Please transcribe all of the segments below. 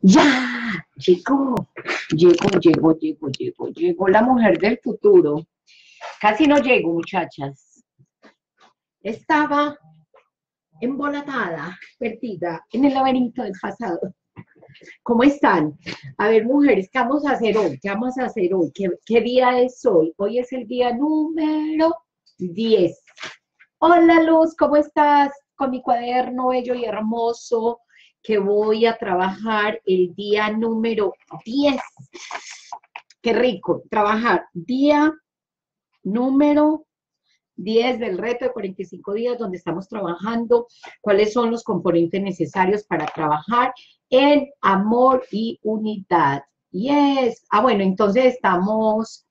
Ya, llegó, llegó, llegó, llegó, llegó, llegó la mujer del futuro. Casi no llego, muchachas. Estaba embolatada, perdida en el laberinto del pasado. ¿Cómo están? A ver, mujeres, ¿qué vamos a hacer hoy? ¿Qué vamos a hacer hoy? ¿Qué, qué día es hoy? Hoy es el día número 10. Hola, Luz, ¿cómo estás? Con mi cuaderno bello y hermoso que voy a trabajar el día número 10. Qué rico, trabajar día número 10 del reto de 45 días donde estamos trabajando cuáles son los componentes necesarios para trabajar en amor y unidad. Yes. Ah, bueno, entonces estamos,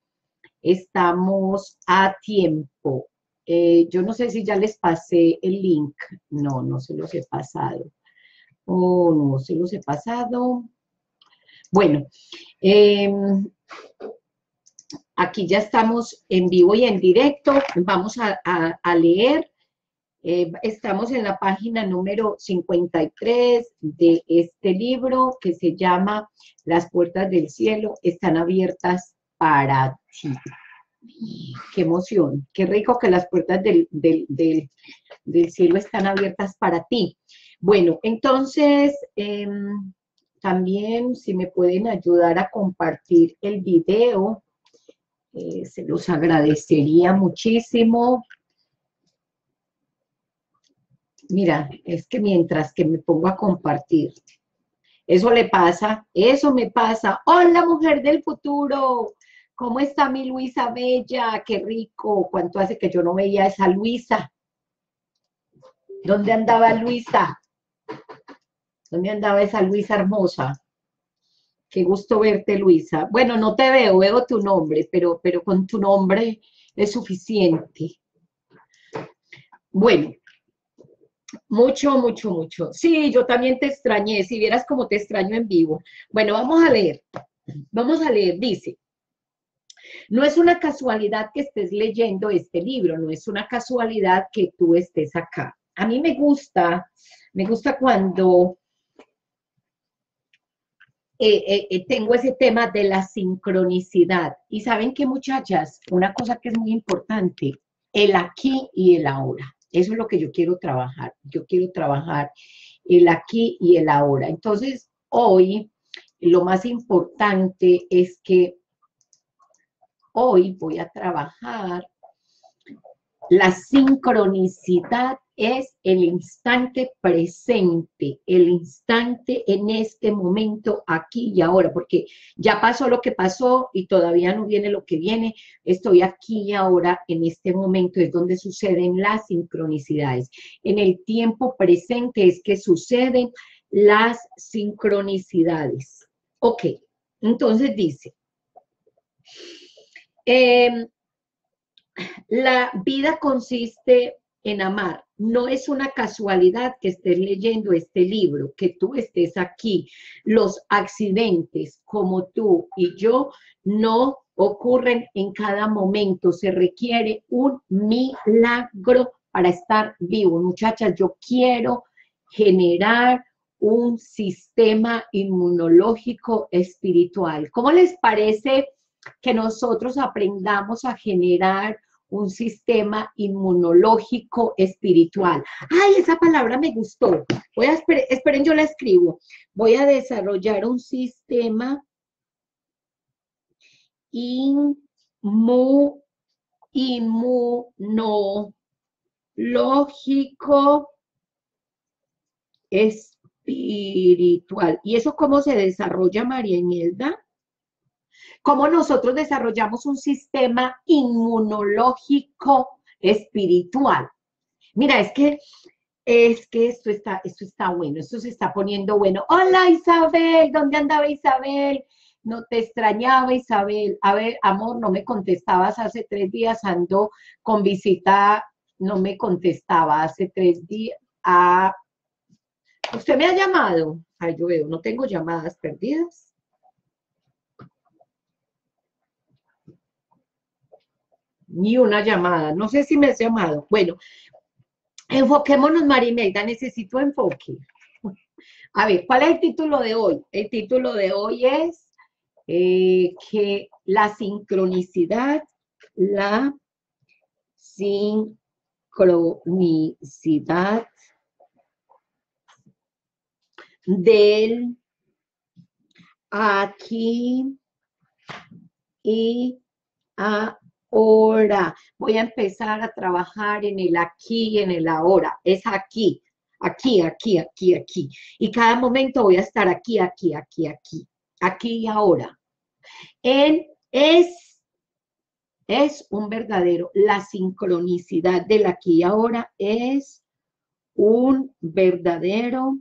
estamos a tiempo. Eh, yo no sé si ya les pasé el link. No, no se los he pasado. Oh, no, se los he pasado. Bueno, em, aquí ya estamos en vivo y en directo. Vamos a, leer. Eh, estamos en la página número 53 de este libro que se llama Las puertas del cielo están abiertas para ti. Qué emoción, qué rico que las puertas del, del cielo están abiertas para ti. Bueno, entonces, em, también si me pueden ayudar a compartir el video, eh, se los agradecería muchísimo. Mira, es que mientras que me pongo a compartir, eso le pasa, eso me pasa. Hola, mujer del futuro. ¿Cómo está mi Luisa Bella? Qué rico. ¿Cuánto hace que yo no veía a esa Luisa? ¿Dónde andaba Luisa? ¿Dónde andaba esa Luisa hermosa? Qué gusto verte, Luisa. Bueno, no te veo, veo tu nombre, pero, pero con tu nombre es suficiente. Bueno, mucho, mucho, mucho. Sí, yo también te extrañé, si vieras cómo te extraño en vivo. Bueno, vamos a leer. Vamos a leer, dice. No es una casualidad que estés leyendo este libro, no es una casualidad que tú estés acá. A mí me gusta, me gusta cuando eh, eh, eh, tengo ese tema de la sincronicidad. Y saben que muchachas, una cosa que es muy importante, el aquí y el ahora. Eso es lo que yo quiero trabajar. Yo quiero trabajar el aquí y el ahora. Entonces, hoy lo más importante es que hoy voy a trabajar la sincronicidad es el instante presente, el instante en este momento, aquí y ahora, porque ya pasó lo que pasó y todavía no viene lo que viene, estoy aquí y ahora, en este momento es donde suceden las sincronicidades. En el tiempo presente es que suceden las sincronicidades. Ok, entonces dice, em, la vida consiste en amar. No es una casualidad que estés leyendo este libro, que tú estés aquí. Los accidentes como tú y yo no ocurren en cada momento. Se requiere un milagro para estar vivo. Muchachas, yo quiero generar un sistema inmunológico espiritual. ¿Cómo les parece que nosotros aprendamos a generar un sistema inmunológico espiritual. Ay, esa palabra me gustó. Voy a esperen, yo la escribo. Voy a desarrollar un sistema inmunológico espiritual. ¿Y eso cómo se desarrolla, María Imelda? Cómo nosotros desarrollamos un sistema inmunológico espiritual. Mira, es que es que esto está, esto está bueno, esto se está poniendo bueno. Hola Isabel, ¿dónde andaba Isabel? No te extrañaba Isabel. A ver, amor, no me contestabas hace tres días, ando con visita, no me contestaba hace tres días. Ah, ¿Usted me ha llamado? Ay, yo veo, no tengo llamadas perdidas. Ni una llamada. No sé si me has llamado. Bueno, enfoquémonos, Marimelda, necesito enfoque. A ver, ¿cuál es el título de hoy? El título de hoy es eh, que la sincronicidad, la sincronicidad del aquí y ahora. Voy a empezar a trabajar en el aquí y en el ahora. Es aquí, aquí, aquí, aquí, aquí. Y cada momento voy a estar aquí, aquí, aquí, aquí, aquí y ahora. En, es, es un verdadero, la sincronicidad del aquí y ahora es un verdadero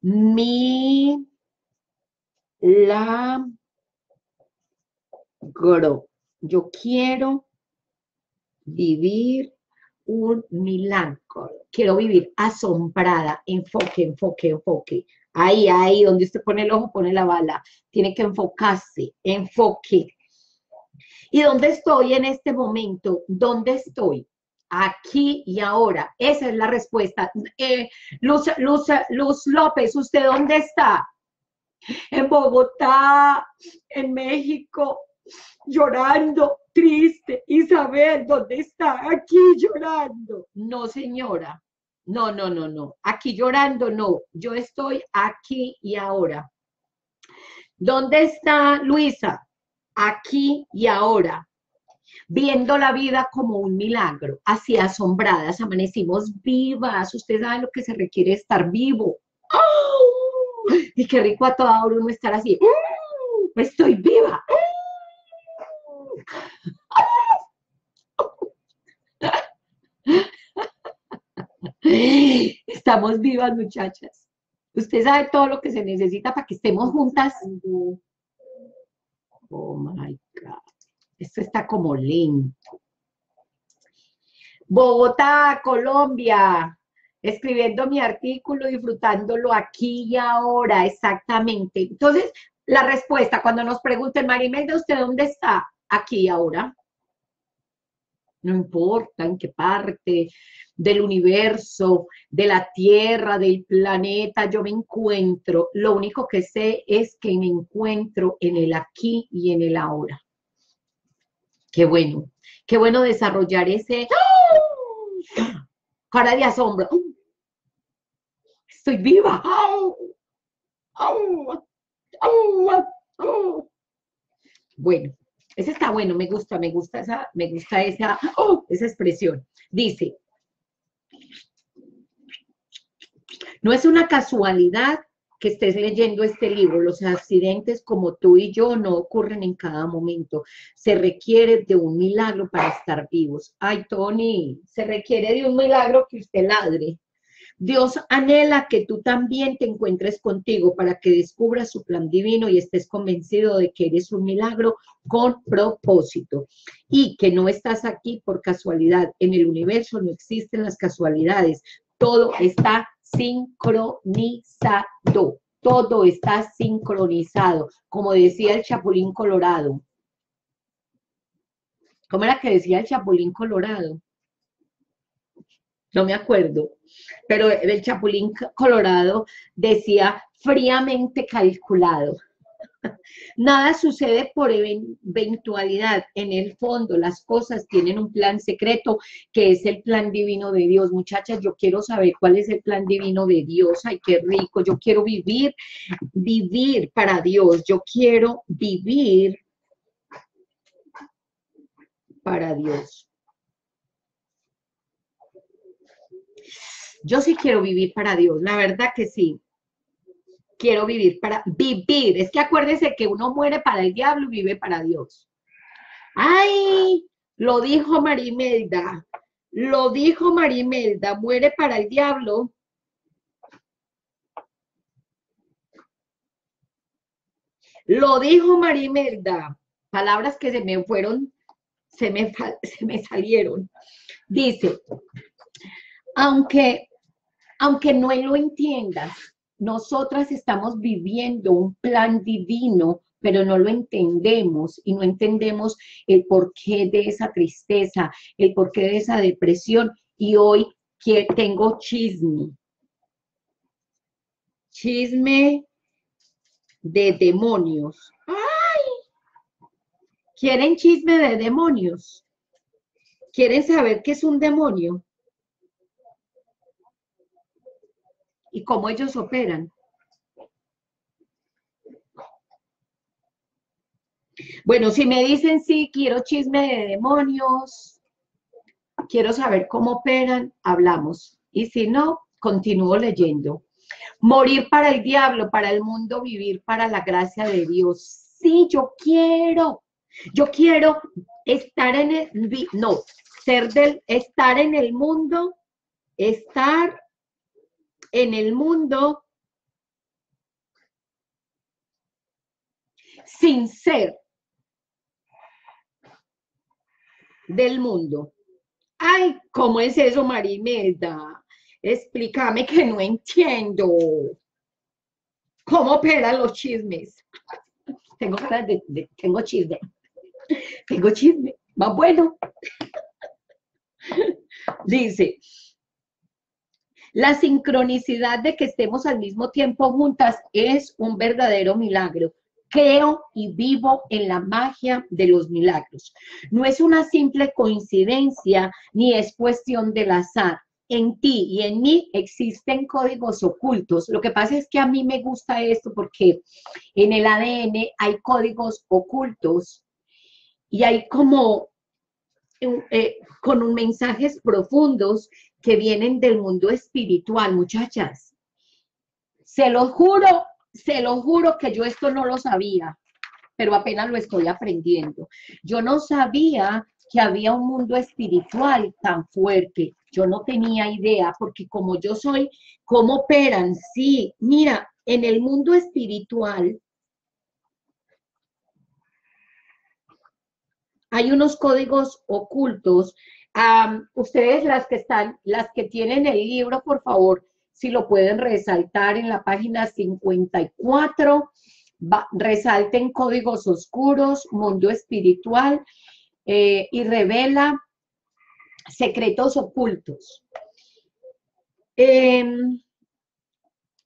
mi la Yo quiero vivir un milagro. Quiero vivir asombrada. Enfoque, enfoque, enfoque. Ahí, ahí, donde usted pone el ojo, pone la bala. Tiene que enfocarse, enfoque. ¿Y dónde estoy en este momento? ¿Dónde estoy? Aquí y ahora. Esa es la respuesta. Eh, Luz, Luz, Luz López, ¿usted dónde está? En Bogotá, en México, llorando, triste. Isabel, ¿dónde está? Aquí llorando. No, señora. No, no, no, no. Aquí llorando, no. Yo estoy aquí y ahora. ¿Dónde está Luisa? Aquí y ahora. Viendo la vida como un milagro, así asombradas, amanecimos vivas. Usted sabe lo que se requiere estar vivo. Y qué rico a toda hora uno estar así. Estoy viva. Estamos vivas, muchachas. Usted sabe todo lo que se necesita para que estemos juntas. Oh my God. Esto está como lento. Bogotá, Colombia. Escribiendo mi artículo, disfrutándolo aquí y ahora, exactamente. Entonces, la respuesta, cuando nos pregunten, Marimelda, ¿usted dónde está? Aquí y ahora. No importa en qué parte del universo, de la Tierra, del planeta yo me encuentro, lo único que sé es que me encuentro en el aquí y en el ahora. Qué bueno, qué bueno desarrollar ese cara de asombro. Estoy viva. Bueno, ese está bueno, me gusta, me gusta esa, me gusta esa, oh, esa expresión. Dice, no es una casualidad que estés leyendo este libro. Los accidentes como tú y yo no ocurren en cada momento. Se requiere de un milagro para estar vivos. Ay, Tony, se requiere de un milagro que usted ladre. Dios anhela que tú también te encuentres contigo para que descubras su plan divino y estés convencido de que eres un milagro con propósito y que no estás aquí por casualidad. En el universo no existen las casualidades. Todo está sincronizado. Todo está sincronizado. Como decía el Chapulín Colorado. ¿Cómo era que decía el Chapulín Colorado? No me acuerdo, pero el Chapulín Colorado decía fríamente calculado. Nada sucede por eventualidad. En el fondo, las cosas tienen un plan secreto que es el plan divino de Dios. Muchachas, yo quiero saber cuál es el plan divino de Dios. Ay, qué rico. Yo quiero vivir, vivir para Dios. Yo quiero vivir para Dios. Yo sí quiero vivir para Dios, la verdad que sí. Quiero vivir para vivir. Es que acuérdese que uno muere para el diablo y vive para Dios. Ay, lo dijo Marimelda. Lo dijo Marimelda, muere para el diablo. Lo dijo Marimelda. Palabras que se me fueron, se me, se me salieron. Dice, aunque aunque no lo entiendas, nosotras estamos viviendo un plan divino, pero no lo entendemos y no entendemos el porqué de esa tristeza, el porqué de esa depresión. Y hoy que tengo chisme, Chisme de demonios. ¡Ay! ¿Quieren chisme de demonios? ¿Quieren saber qué es un demonio? Y cómo ellos operan. Bueno, si me dicen sí, quiero chisme de demonios, quiero saber cómo operan, hablamos. Y si no, continúo leyendo. Morir para el diablo, para el mundo, vivir para la gracia de Dios. Sí, yo quiero. Yo quiero estar en el, no, ser del, estar en el mundo, estar en el mundo sin ser del mundo. Ay, ¿cómo es eso, Marimelda? Explícame que no entiendo. ¿Cómo operan los chismes? Tengo de, tengo chisme. Tengo chisme. Más bueno. Dice, la sincronicidad de que estemos al mismo tiempo juntas es un verdadero milagro. Creo y vivo en la magia de los milagros. No es una simple coincidencia ni es cuestión del azar. En ti y en mí existen códigos ocultos. Lo que pasa es que a mí me gusta esto porque en el ADN hay códigos ocultos y hay como eh, con mensajes profundos que vienen del mundo espiritual, muchachas. Se lo juro se lo juro que yo esto no lo sabía, pero apenas lo estoy aprendiendo. Yo no sabía que había un mundo espiritual tan fuerte. Yo no tenía idea, porque como yo soy, ¿cómo operan? Sí, mira, en el mundo espiritual hay unos códigos ocultos. ustedes las que están, las que tienen el libro, por favor, si lo pueden resaltar en la página 54, resalten códigos oscuros, mundo espiritual eh, y revela secretos ocultos. Em,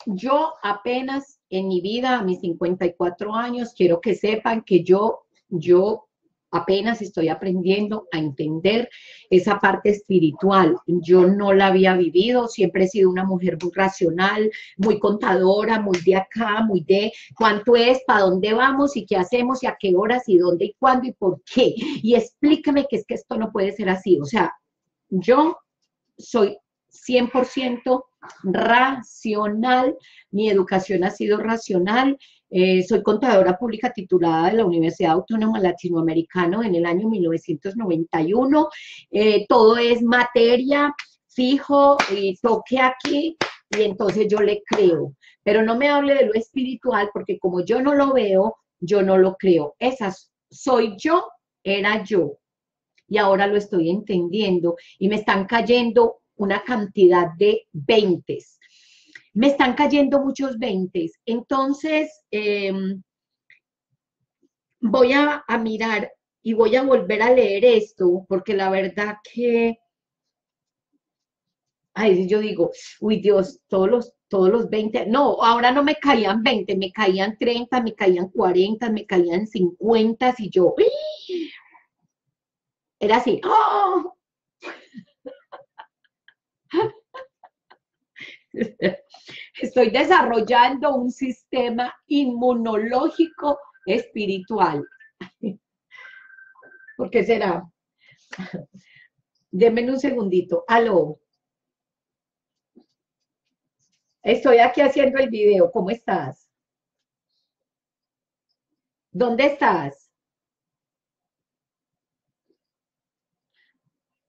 yo apenas en mi vida, a mis 54 años, quiero que sepan que yo, yo apenas estoy aprendiendo a entender esa parte espiritual. Yo no la había vivido, siempre he sido una mujer muy racional, muy contadora, muy de acá, muy de cuánto es, para dónde vamos y qué hacemos y a qué horas y dónde y cuándo y por qué. Y explícame que es que esto no puede ser así. O sea, yo soy 100% racional, mi educación ha sido racional, eh, soy contadora pública titulada de la Universidad Autónoma Latinoamericana en el año 1991. Eh, todo es materia, fijo y toque aquí y entonces yo le creo. Pero no me hable de lo espiritual porque como yo no lo veo, yo no lo creo. Esas soy yo, era yo. Y ahora lo estoy entendiendo y me están cayendo una cantidad de veintes me están cayendo muchos veintes. Entonces, em, voy a, mirar y voy a volver a leer esto, porque la verdad que, ay, yo digo, uy Dios, todos los, todos los 20, no, ahora no me caían 20, me caían 30, me caían 40, me caían 50, y yo, era así, ¡oh! Estoy desarrollando un sistema inmunológico espiritual. ¿Por qué será? Denme un segundito. Aló. Estoy aquí haciendo el video. ¿Cómo estás? ¿Dónde estás?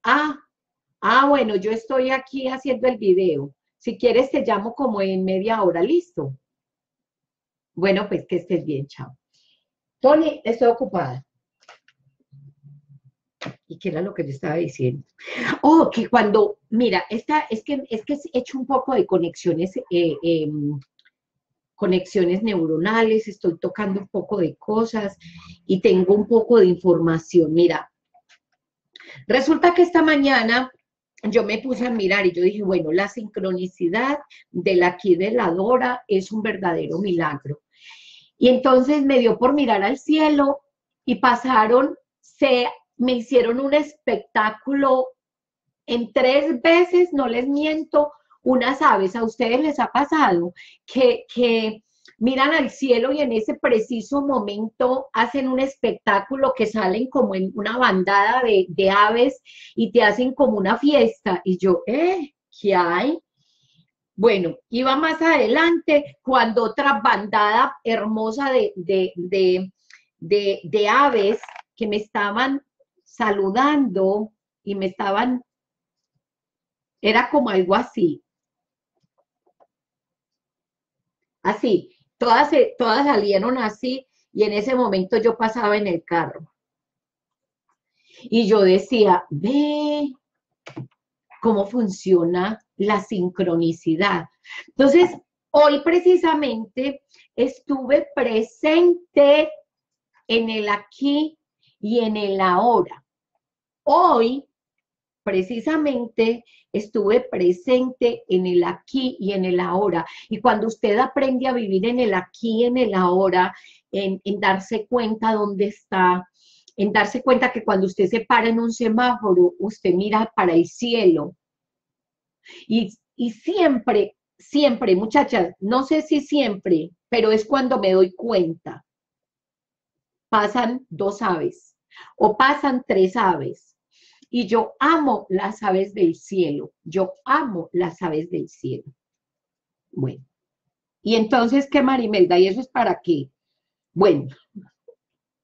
Ah, ah, bueno, yo estoy aquí haciendo el video. Si quieres, te llamo como en media hora, listo. Bueno, pues que estés bien, chao. Tony, estoy ocupada. ¿Y qué era lo que yo estaba diciendo? Oh, que cuando, mira, esta, es que es que he hecho un poco de conexiones, eh, em, conexiones neuronales, estoy tocando un poco de cosas y tengo un poco de información. Mira, resulta que esta mañana yo me puse a mirar y yo dije, bueno, la sincronicidad de la aquí de la Dora es un verdadero milagro. Y entonces me dio por mirar al cielo y pasaron, se me hicieron un espectáculo en tres veces, no les miento, unas aves. ¿A ustedes les ha pasado que, que miran al cielo y en ese preciso momento hacen un espectáculo que salen como en una bandada de, aves y te hacen como una fiesta? Y yo, ¿eh? ¿Qué hay? Bueno, iba más adelante cuando otra bandada hermosa de, de, de, aves que me estaban saludando y me estaban, era como algo así. Así, todas, salieron así y en ese momento yo pasaba en el carro. Y yo decía, ve cómo funciona la sincronicidad. Entonces, hoy precisamente estuve presente en el aquí y en el ahora. Hoy, precisamente, estuve presente en el aquí y en el ahora. Y cuando usted aprende a vivir en el aquí y en el ahora, en, en darse cuenta dónde está, en darse cuenta que cuando usted se para en un semáforo, usted mira para el cielo. Y, y siempre, siempre, muchachas, no sé si siempre, pero es cuando me doy cuenta. Pasan dos aves o pasan tres aves. Y yo amo las aves del cielo. Yo amo las aves del cielo. Bueno. Y entonces, ¿qué, Marimelda? ¿Y eso es para qué? Bueno,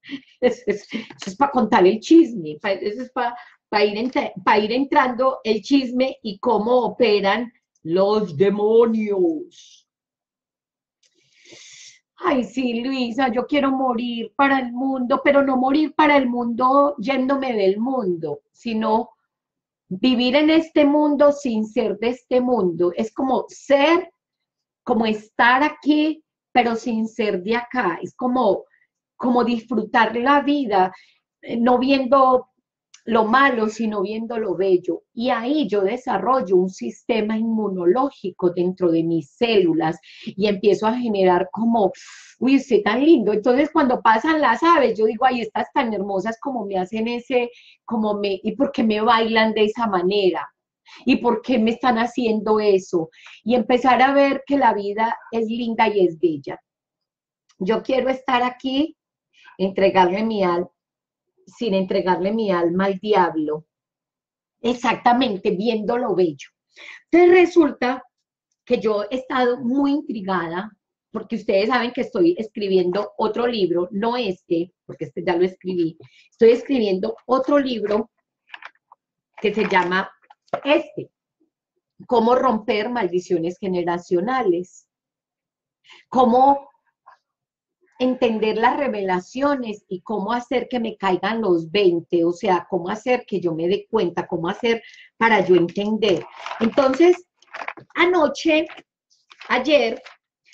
eso es, para contar el chisme, eso es para, ir, para ir entrando el chisme y cómo operan los demonios. Ay, sí, Luisa, yo quiero morir para el mundo, pero no morir para el mundo yéndome del mundo, sino vivir en este mundo sin ser de este mundo. Es como ser, como estar aquí, pero sin ser de acá. Es como, como disfrutar la vida, eh, no viendo lo malo, sino viendo lo bello. Y ahí yo desarrollo un sistema inmunológico dentro de mis células y empiezo a generar como, uy, usted tan lindo. Entonces cuando pasan las aves, yo digo, ay, estas tan hermosas como me hacen ese, como me, y por qué me bailan de esa manera. ¿Y por qué me están haciendo eso? Y empezar a ver que la vida es linda y es bella. Yo quiero estar aquí, entregarle mi alma sin entregarle mi alma al diablo. Exactamente, viendo lo bello. Entonces resulta que yo he estado muy intrigada, porque ustedes saben que estoy escribiendo otro libro, no este, porque este ya lo escribí, estoy escribiendo otro libro que se llama este, cómo romper maldiciones generacionales, cómo entender las revelaciones y cómo hacer que me caigan los 20, o sea, cómo hacer que yo me dé cuenta, cómo hacer para yo entender. Entonces, anoche, ayer,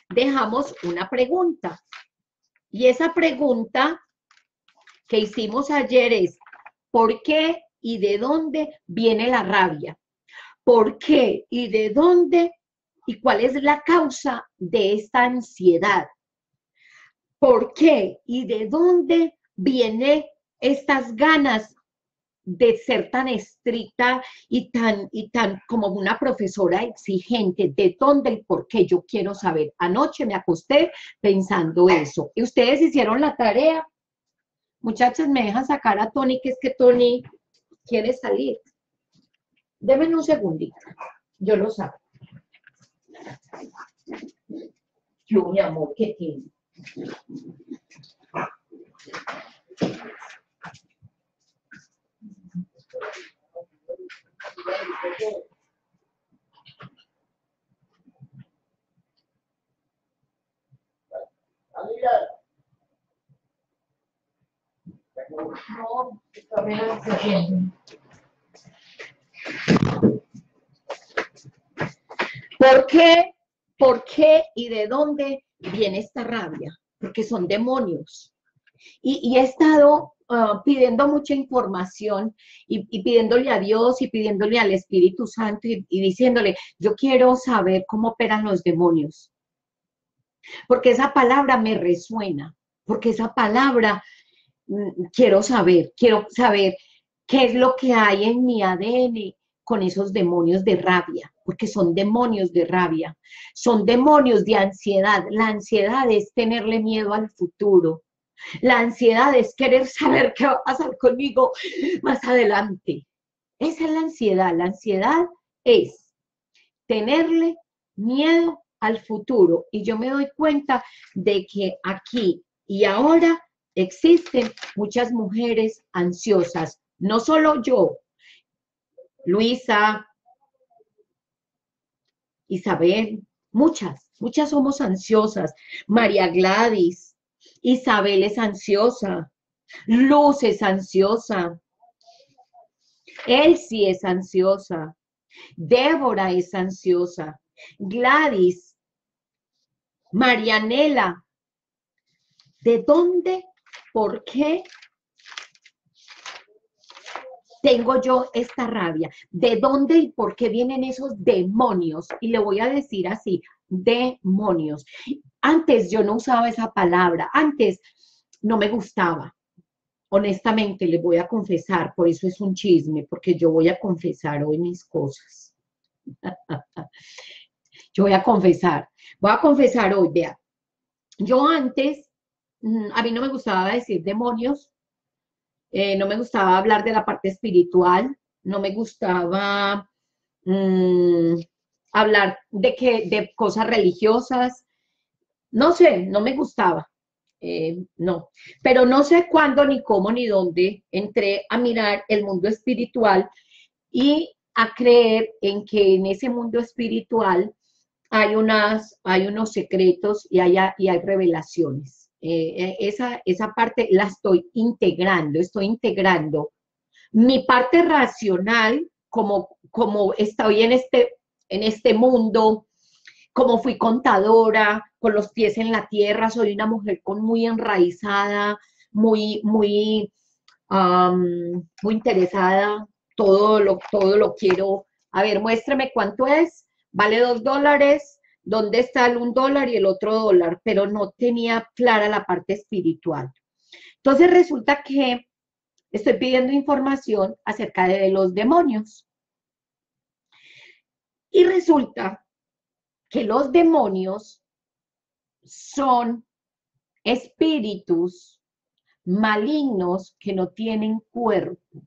dejamos una pregunta. Y esa pregunta que hicimos ayer es, ¿por qué y de dónde viene la rabia? ¿Por qué y de dónde y cuál es la causa de esta ansiedad? ¿Por qué y de dónde viene estas ganas de ser tan estricta y tan, y tan como una profesora exigente? ¿De dónde y por qué? Yo quiero saber. Anoche me acosté pensando eso. ¿Y ustedes hicieron la tarea? Muchachas, me dejan sacar a Tony, que es que Tony quiere salir. Denme un segundito. Yo lo saco. Yo, mi amor, ¿qué tiene? ¿Por qué? ¿Por qué y de dónde viene esta rabia, porque son demonios. Y, he estado ah, pidiendo mucha información y, pidiéndole a Dios y pidiéndole al Espíritu Santo y, diciéndole, yo quiero saber cómo operan los demonios. Porque esa palabra me resuena, porque esa palabra mm, quiero saber, quiero saber qué es lo que hay en mi ADN con esos demonios de rabia, porque son demonios de rabia, son demonios de ansiedad. La ansiedad es tenerle miedo al futuro. La ansiedad es querer saber qué va a pasar conmigo más adelante. Esa es la ansiedad. La ansiedad es tenerle miedo al futuro. Y yo me doy cuenta de que aquí y ahora existen muchas mujeres ansiosas. No solo yo, Luisa, Isabel, muchas, muchas somos ansiosas. María Gladys, Isabel es ansiosa, Luz es ansiosa, Elsie es ansiosa, Débora es ansiosa, Gladys, Marianela, ¿de dónde, por qué tengo yo esta rabia? ¿De dónde y por qué vienen esos demonios? Y le voy a decir así, demonios. Antes yo no usaba esa palabra, antes no me gustaba. Honestamente, le voy a confesar, por eso es un chisme, porque yo voy a confesar hoy mis cosas. yo voy a confesar, voy a confesar hoy, vea. Yo antes, mm, a mí no me gustaba decir demonios, eh, no me gustaba hablar de la parte espiritual, no me gustaba mm, hablar de, que, de cosas religiosas, no sé, no me gustaba. Eh, no, pero no sé cuándo, ni cómo, ni dónde entré a mirar el mundo espiritual y a creer en que en ese mundo espiritual hay, unas, hay unos secretos y hay, y hay revelaciones. Eh, eh, esa, esa parte la estoy integrando, estoy integrando mi parte racional, como, como estoy en este, en este mundo, como fui contadora, con los pies en la tierra, soy una mujer con muy enraizada, muy, muy, muy interesada, todo lo, todo lo quiero. A ver, muéstrame cuánto es, vale dos dólares, dónde está el un dólar y el otro dólar, pero no tenía clara la parte espiritual. Entonces resulta que estoy pidiendo información acerca de los demonios. Y resulta que los demonios son espíritus malignos que no tienen cuerpo.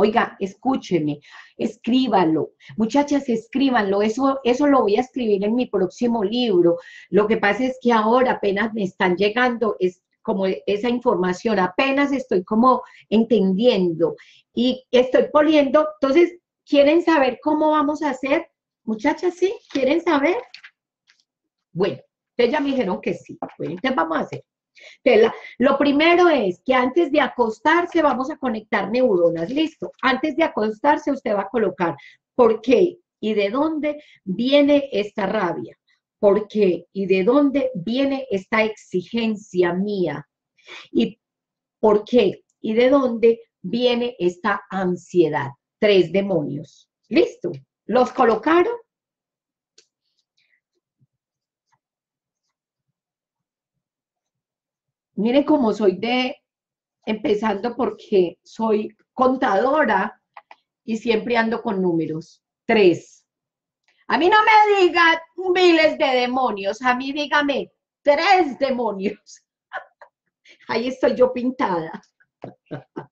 Oiga, escúcheme, escríbalo. Muchachas, escríbanlo. Eso, eso lo voy a escribir en mi próximo libro. Lo que pasa es que ahora apenas me están llegando es como esa información, apenas estoy como entendiendo y estoy poniendo. Entonces, ¿quieren saber cómo vamos a hacer? Muchachas, ¿sí? ¿Quieren saber? Bueno, ustedes ya me dijeron que sí. Bueno, entonces vamos a hacer lo primero es que antes de acostarse vamos a conectar neuronas. Listo. Antes de acostarse usted va a colocar por qué y de dónde viene esta rabia. ¿Por qué y de dónde viene esta exigencia mía? ¿Y por qué y de dónde viene esta ansiedad? Tres demonios. Listo. ¿Los colocaron? Miren cómo soy de, empezando porque soy contadora y siempre ando con números. Tres. A mí no me diga miles de demonios, a mí dígame tres demonios. Ahí estoy yo pintada.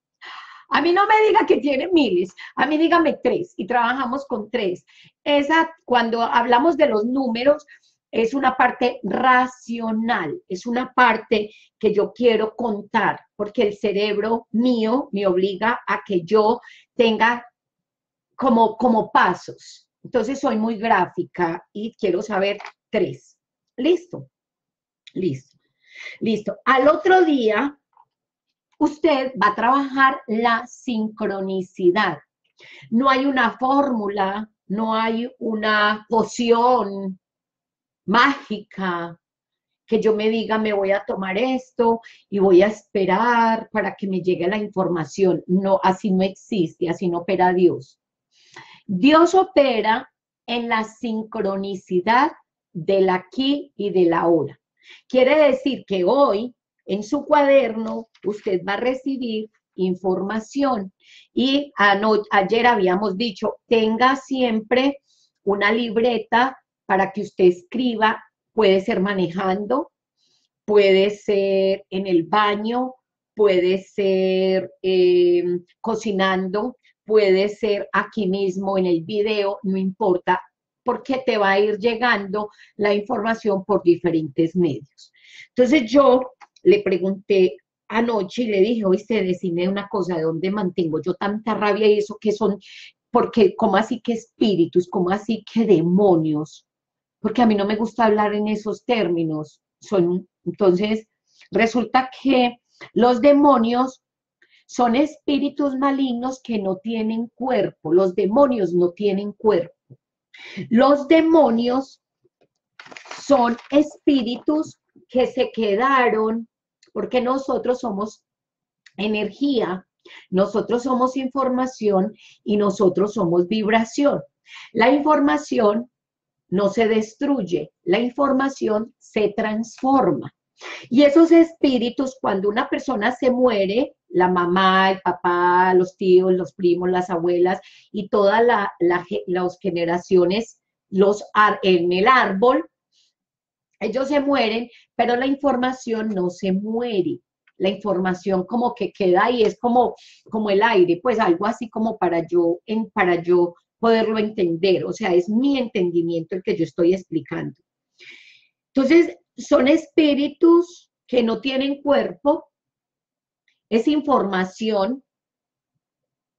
A mí no me diga que tiene miles, a mí dígame tres y trabajamos con tres. Esa, cuando hablamos de los números, es una parte racional, es una parte que yo quiero contar, porque el cerebro mío me obliga a que yo tenga como, como pasos. Entonces soy muy gráfica y quiero saber tres. Listo, listo, listo. Al otro día, usted va a trabajar la sincronicidad. No hay una fórmula, no hay una poción, mágica que yo me diga, me voy a tomar esto y voy a esperar para que me llegue la información. No, así no existe, así no opera Dios. Dios opera en la sincronicidad del aquí y del ahora. Quiere decir que hoy en su cuaderno usted va a recibir información y ayer habíamos dicho, tenga siempre una libreta para que usted escriba, puede ser manejando, puede ser en el baño, puede ser em, cocinando, puede ser aquí mismo en el video, no importa, porque te va a ir llegando la información por diferentes medios. Entonces yo le pregunté anoche y le dije, oíste, decime una cosa, ¿de dónde mantengo yo tanta rabia y eso que son, porque, ¿cómo así que espíritus? ¿Cómo así que demonios? Porque a mí no me gusta hablar en esos términos. Son, entonces, resulta que los demonios son espíritus malignos que no tienen cuerpo. Los demonios no tienen cuerpo. Los demonios son espíritus que se quedaron porque nosotros somos energía, nosotros somos información y nosotros somos vibración. La información no se destruye, la información se transforma. Y esos espíritus, cuando una persona se muere, la mamá, el papá, los tíos, los primos, las abuelas y todas las generaciones los, en el árbol, ellos se mueren, pero la información no se muere. La información como que queda ahí, es como, como el aire, pues algo así como para yo, en, para yo poderlo entender. O sea, es mi entendimiento el que yo estoy explicando. Entonces, son espíritus que no tienen cuerpo, es información,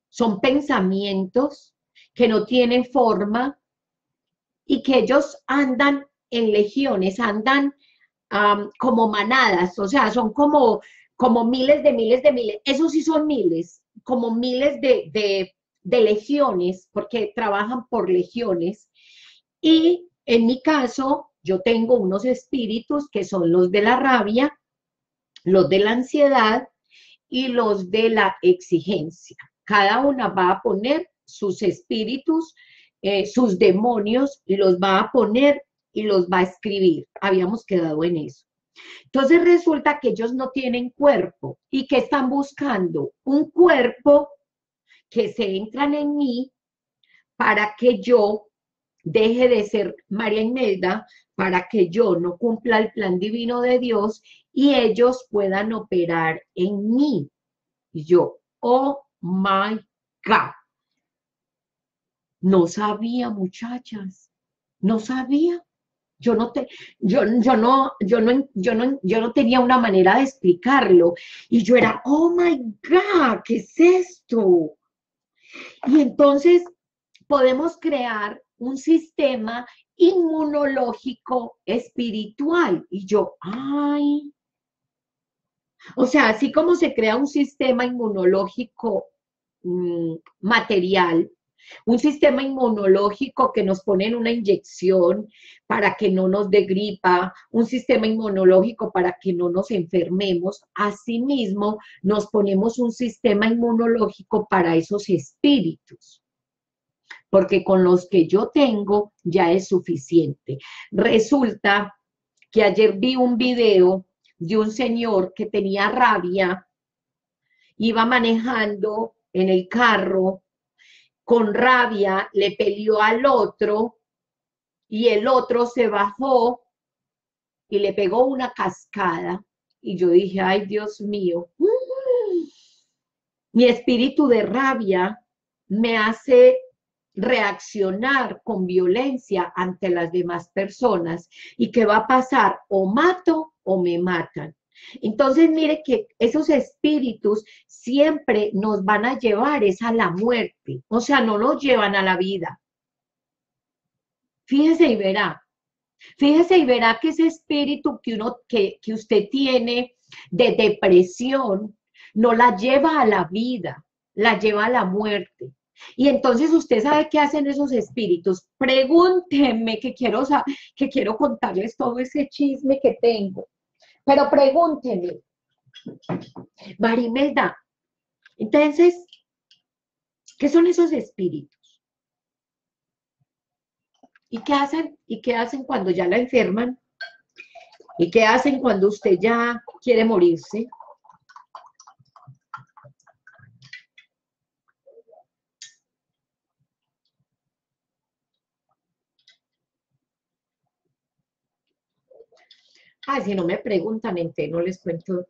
son pensamientos que no tienen forma y que ellos andan en legiones, andan como manadas, o sea, son como, como miles de miles de miles, esos sí son miles, como miles de, de, de legiones, porque trabajan por legiones. Y en mi caso, yo tengo unos espíritus que son los de la rabia, los de la ansiedad y los de la exigencia. Cada una va a poner sus espíritus, eh, sus demonios, y los va a poner y los va a escribir. Habíamos quedado en eso. Entonces resulta que ellos no tienen cuerpo y que están buscando un cuerpo que se entran en mí para que yo deje de ser María Imelda, para que yo no cumpla el plan divino de Dios y ellos puedan operar en mí. Y yo, oh my God. No sabía, muchachas, no sabía. Yo no, te, yo, yo, no, yo, no, yo, no, yo no tenía una manera de explicarlo. Y yo era, oh my God, ¿qué es esto? Y entonces podemos crear un sistema inmunológico espiritual. Y yo, ay. O sea, así como se crea un sistema inmunológico mm, material, un sistema inmunológico que nos pone en una inyección para que no nos dé gripa, un sistema inmunológico para que no nos enfermemos. Asimismo, nos ponemos un sistema inmunológico para esos espíritus porque con los que yo tengo ya es suficiente. Resulta que ayer vi un video de un señor que tenía rabia, iba manejando en el carro con rabia le peleó al otro y el otro se bajó y le pegó una cascada. Y yo dije, ay Dios mío, mi espíritu de rabia me hace reaccionar con violencia ante las demás personas. ¿Y qué va a pasar? O mato o me matan. Entonces, mire que esos espíritus siempre nos van a llevar es a la muerte, o sea, no nos llevan a la vida. Fíjese y verá, fíjese y verá que ese espíritu que, uno, que, que usted tiene de depresión no la lleva a la vida, la lleva a la muerte. Y entonces usted sabe qué hacen esos espíritus. Pregúntenme que quiero, que quiero contarles todo ese chisme que tengo. Pero pregúntenme. Marimelda, entonces, ¿qué son esos espíritus? ¿Y qué hacen? ¿Y qué hacen cuando ya la enferman? ¿Y qué hacen cuando usted ya quiere morirse? Ay, si no me preguntan, entonces no les cuento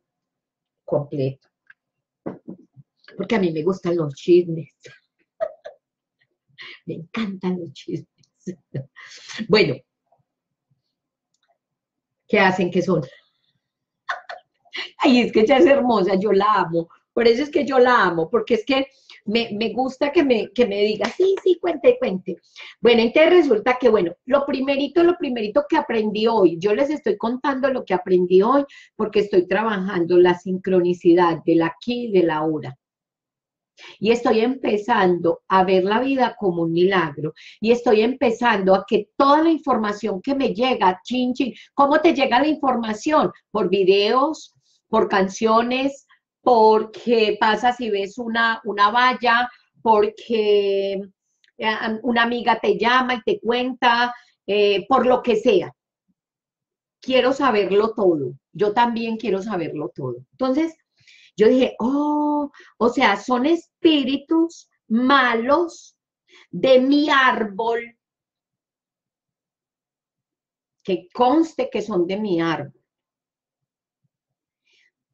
completo. Porque a mí me gustan los chismes. me encantan los chismes. bueno, ¿qué hacen? que son? Ay, es que ella es hermosa, yo la amo. Por eso es que yo la amo, porque es que me, gusta que me, que me diga, sí, sí, cuente, cuente. Bueno, entonces resulta que, bueno, lo primerito, lo primerito que aprendí hoy, yo les estoy contando lo que aprendí hoy, porque estoy trabajando la sincronicidad del aquí y de la ahora. Y estoy empezando a ver la vida como un milagro. Y estoy empezando a que toda la información que me llega, chin, chin, ¿cómo te llega la información? Por videos, por canciones, porque pasas y ves una, una valla, porque eh, una amiga te llama y te cuenta, eh, por lo que sea. Quiero saberlo todo. Yo también quiero saberlo todo. Entonces, yo dije, oh, o sea, son espíritus malos de mi árbol, que conste que son de mi árbol,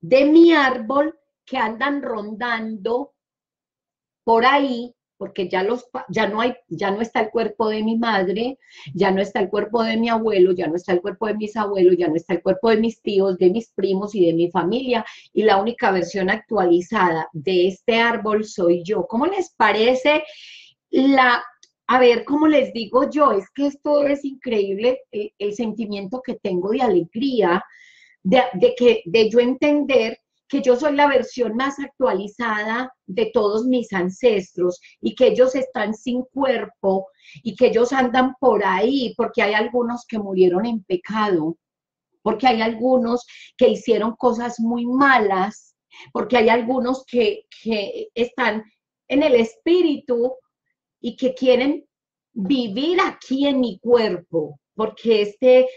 de mi árbol que andan rondando por ahí porque ya, los, ya, no hay, ya no está el cuerpo de mi madre, ya no está el cuerpo de mi abuelo, ya no está el cuerpo de mis abuelos, ya no está el cuerpo de mis tíos, de mis primos y de mi familia, y la única versión actualizada de este árbol soy yo. ¿Cómo les parece la... A ver, ¿cómo les digo yo? Es que esto es increíble, el, sentimiento que tengo de alegría, de, de, que, de yo entender que yo soy la versión más actualizada de todos mis ancestros y que ellos están sin cuerpo y que ellos andan por ahí porque hay algunos que murieron en pecado, porque hay algunos que hicieron cosas muy malas, porque hay algunos que, que están en el espíritu y que quieren vivir aquí en mi cuerpo, porque este,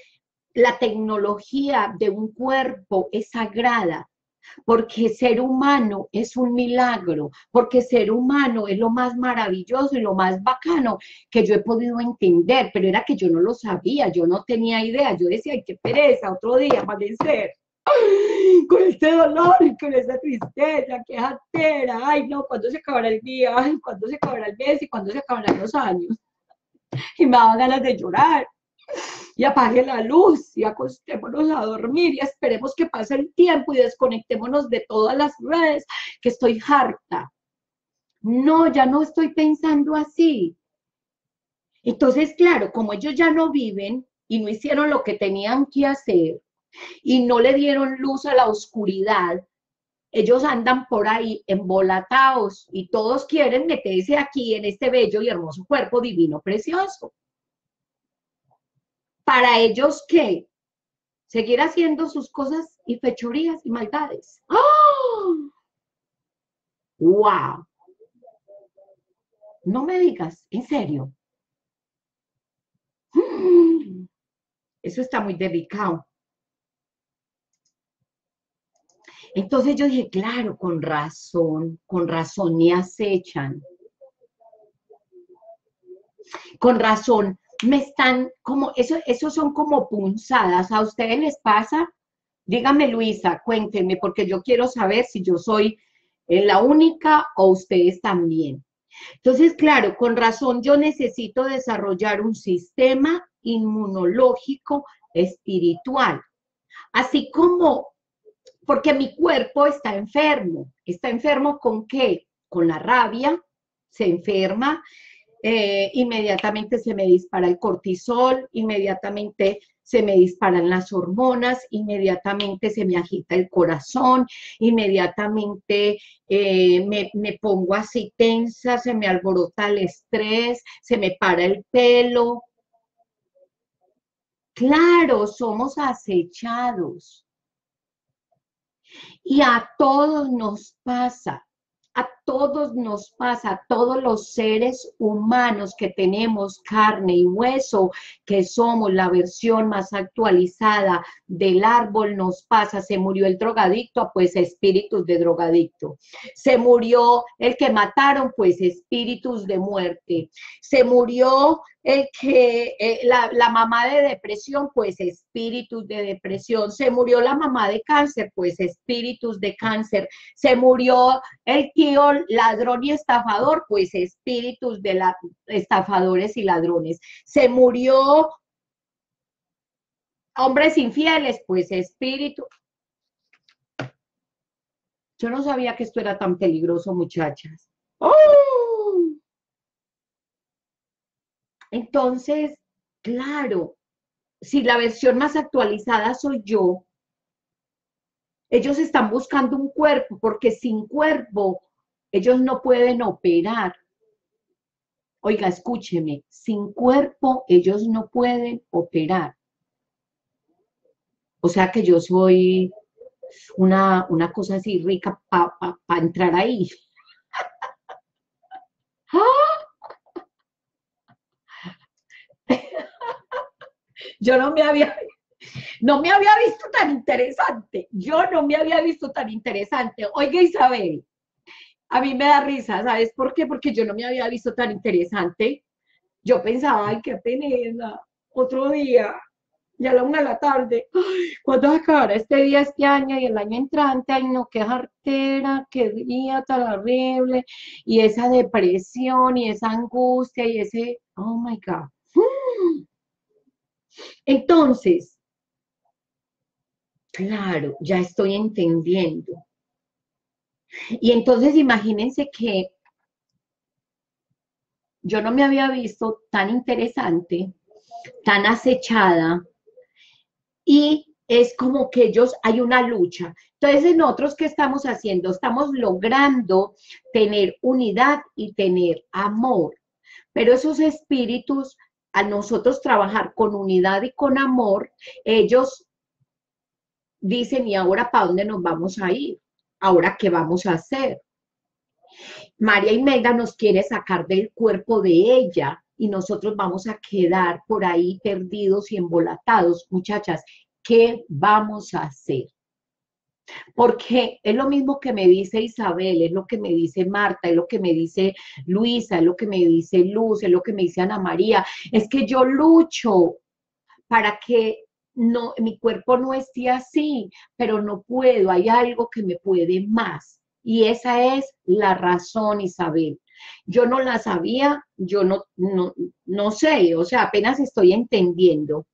la tecnología de un cuerpo es sagrada porque ser humano es un milagro, porque ser humano es lo más maravilloso y lo más bacano que yo he podido entender, pero era que yo no lo sabía, yo no tenía idea, yo decía, ay, qué pereza, otro día amanecer. con este dolor, con esa tristeza, qué jatera, ay no, ¿cuándo se acabará el día? Ay, ¿cuándo se acabará el mes? ¿Y cuándo se acabarán los años? Y me daba ganas de llorar y apague la luz y acostémonos a dormir y esperemos que pase el tiempo y desconectémonos de todas las redes, que estoy harta. No, ya no estoy pensando así. Entonces, claro, como ellos ya no viven y no hicieron lo que tenían que hacer y no le dieron luz a la oscuridad, ellos andan por ahí embolatados y todos quieren meterse aquí en este bello y hermoso cuerpo divino precioso para ellos qué? Seguir haciendo sus cosas y fechorías y maldades. ¡Oh! ¡Wow! No me digas, en serio. Eso está muy delicado. Entonces yo dije, claro, con razón, con razón me acechan. Con razón, me están como, eso, eso son como punzadas. ¿A ustedes les pasa? Dígame, Luisa, cuéntenme, porque yo quiero saber si yo soy eh, la única o ustedes también. Entonces, claro, con razón yo necesito desarrollar un sistema inmunológico espiritual. Así como, porque mi cuerpo está enfermo. ¿Está enfermo con qué? Con la rabia, se enferma, eh, inmediatamente se me dispara el cortisol, inmediatamente se me disparan las hormonas, inmediatamente se me agita el corazón, inmediatamente eh, me, me pongo así tensa, se me alborota el estrés, se me para el pelo. Claro, somos acechados. Y a todos nos pasa a todos nos pasa, a todos los seres humanos que tenemos carne y hueso, que somos la versión más actualizada del árbol, nos pasa. Se murió el drogadicto, pues espíritus de drogadicto. Se murió el que mataron, pues espíritus de muerte. Se murió el que eh, la, mamá de depresión, pues espíritus de depresión. Se murió la mamá de cáncer, pues espíritus de cáncer. Se murió el tío ladrón y estafador, pues espíritus de la, estafadores y ladrones. Se murió hombres infieles, pues espíritu. Yo no sabía que esto era tan peligroso, muchachas. ¡Oh! Entonces, claro, si la versión más actualizada soy yo, ellos están buscando un cuerpo, porque sin cuerpo ellos no pueden operar. Oiga, escúcheme, sin cuerpo ellos no pueden operar. O sea que yo soy una, una cosa así rica para entrar ahí. Yo no me había, no me había visto tan interesante. Yo no me había visto tan interesante. Oiga, Isabel, a mí me da risa, ¿sabes por qué? Porque yo no me había visto tan interesante. Yo pensaba, ay, qué pena, otro día, ya a la una de la tarde, ¿cuándo acabará este día, este año y el año entrante? Ay, no, qué jartera, qué día tan horrible, y esa depresión, y esa angustia, y ese, oh my God. Entonces, claro, ya estoy entendiendo. Y entonces imagínense que yo no me había visto tan interesante, tan acechada, y es como que ellos, hay una lucha. Entonces, nosotros, ¿qué estamos haciendo? Estamos logrando tener unidad y tener amor. Pero esos espíritus a nosotros trabajar con unidad y con amor, ellos dicen, ¿y ahora para dónde nos vamos a ir? ¿Ahora qué vamos a hacer? María Imelda nos quiere sacar del cuerpo de ella y nosotros vamos a quedar por ahí perdidos y embolatados. Muchachas, ¿qué vamos a hacer? Porque es lo mismo que me dice Isabel, es lo que me dice Marta, es lo que me dice Luisa, es lo que me dice Luz, es lo que me dice Ana María. Es que yo lucho para que no, mi cuerpo no esté así, pero no puedo, hay algo que me puede más. Y esa es la razón, Isabel. Yo no la sabía, yo no, no, no sé, o sea, apenas estoy entendiendo.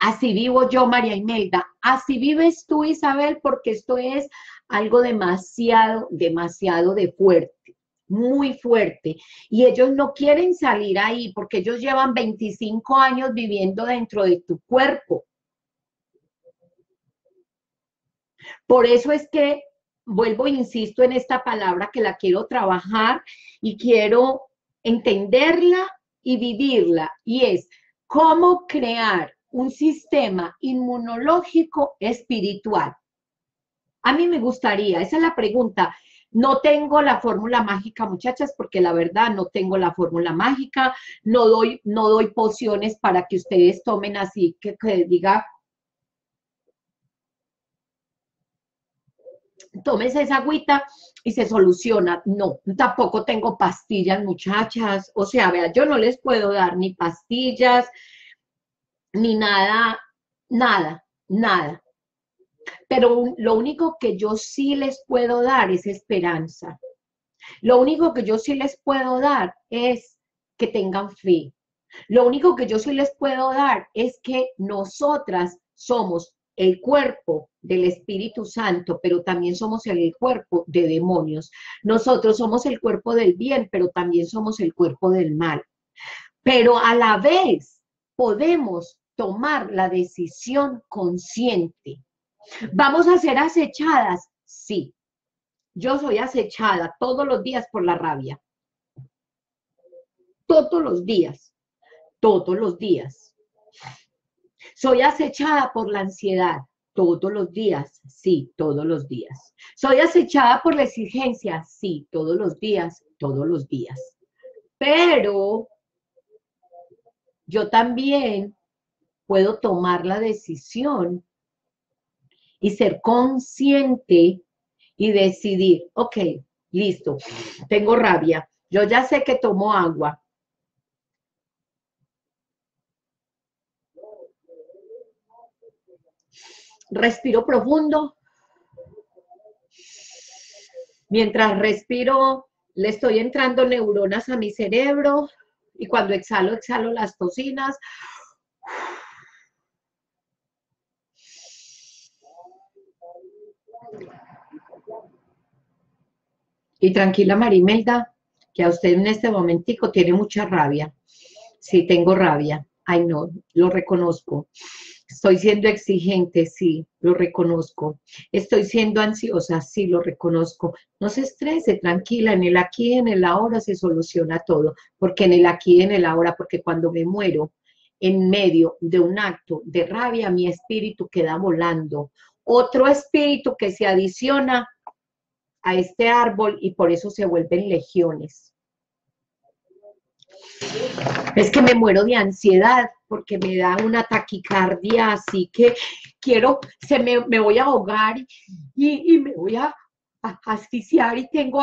Así vivo yo, María Imelda. Así vives tú, Isabel, porque esto es algo demasiado, demasiado de fuerte, muy fuerte. Y ellos no quieren salir ahí porque ellos llevan 25 años viviendo dentro de tu cuerpo. Por eso es que vuelvo insisto en esta palabra que la quiero trabajar y quiero entenderla y vivirla. Y es cómo crear un sistema inmunológico espiritual? A mí me gustaría, esa es la pregunta. No tengo la fórmula mágica, muchachas, porque la verdad no tengo la fórmula mágica, no doy, no doy pociones para que ustedes tomen así, que, diga, tomes esa agüita y se soluciona. No, tampoco tengo pastillas, muchachas. O sea, vea, yo no les puedo dar ni pastillas, ni nada, nada, nada. Pero lo único que yo sí les puedo dar es esperanza. Lo único que yo sí les puedo dar es que tengan fe. Lo único que yo sí les puedo dar es que nosotras somos el cuerpo del Espíritu Santo, pero también somos el cuerpo de demonios. Nosotros somos el cuerpo del bien, pero también somos el cuerpo del mal. Pero a la vez podemos tomar la decisión consciente. ¿Vamos a ser acechadas? Sí. Yo soy acechada todos los días por la rabia. Todos los días. Todos los días. Soy acechada por la ansiedad. Todos los días. Sí, todos los días. Soy acechada por la exigencia. Sí, todos los días. Todos los días. Pero yo también puedo tomar la decisión y ser consciente y decidir, ok, listo, tengo rabia, yo ya sé que tomo agua. Respiro profundo. Mientras respiro, le estoy entrando neuronas a mi cerebro y cuando exhalo, exhalo las tocinas. Y tranquila Marimelda, que a usted en este momentico tiene mucha rabia. Sí, tengo rabia. Ay, no, lo reconozco. Estoy siendo exigente, sí, lo reconozco. Estoy siendo ansiosa, sí, lo reconozco. No se estrese, tranquila, en el aquí en el ahora se soluciona todo, porque en el aquí en el ahora, porque cuando me muero en medio de un acto de rabia, mi espíritu queda volando. Otro espíritu que se adiciona a este árbol y por eso se vuelven legiones. Es que me muero de ansiedad porque me da una taquicardia, así que quiero, se me, voy a ahogar y, me voy a, asfixiar y tengo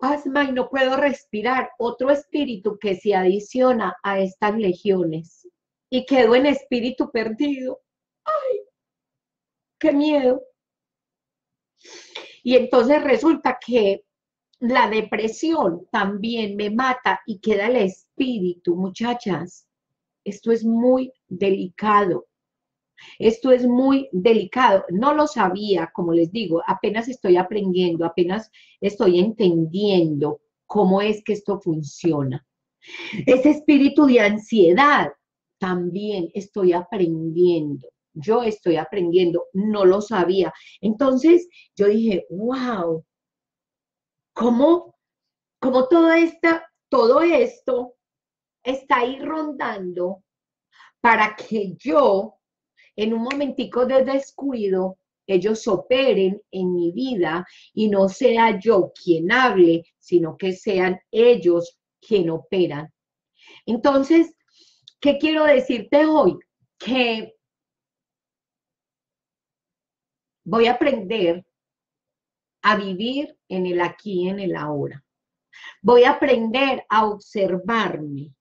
asma y no puedo respirar. Otro espíritu que se adiciona a estas legiones y quedo en espíritu perdido. ¡Ay! ¡Qué miedo! Y entonces resulta que la depresión también me mata y queda el espíritu, muchachas. Esto es muy delicado. Esto es muy delicado. No lo sabía, como les digo, apenas estoy aprendiendo, apenas estoy entendiendo cómo es que esto funciona. Ese espíritu de ansiedad también estoy aprendiendo. Yo estoy aprendiendo, no lo sabía. Entonces yo dije, wow, ¿Cómo, cómo todo, esta, todo esto está ahí rondando para que yo, en un momentico de descuido, ellos operen en mi vida y no sea yo quien hable, sino que sean ellos quien operan. Entonces, ¿qué quiero decirte hoy? Que voy a aprender a vivir en el aquí y en el ahora. Voy a aprender a observarme.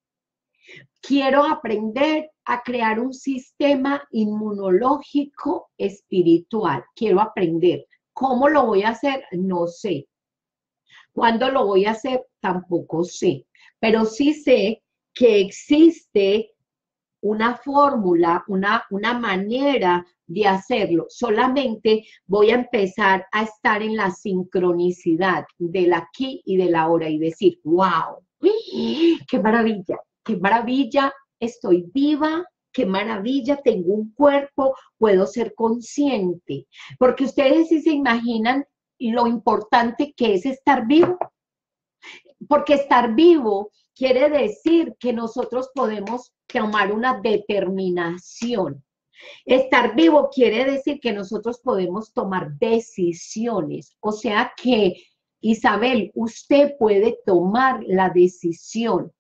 Quiero aprender a crear un sistema inmunológico espiritual. Quiero aprender. ¿Cómo lo voy a hacer? No sé. ¿Cuándo lo voy a hacer? Tampoco sé. Pero sí sé que existe una fórmula, una, una manera de hacerlo. Solamente voy a empezar a estar en la sincronicidad del aquí y del ahora y decir, wow, qué maravilla, qué maravilla, estoy viva, qué maravilla, tengo un cuerpo, puedo ser consciente. Porque ustedes sí se imaginan lo importante que es estar vivo. Porque estar vivo quiere decir que nosotros podemos tomar una determinación Estar vivo quiere decir que nosotros podemos tomar decisiones. O sea que, Isabel, usted puede tomar la decisión.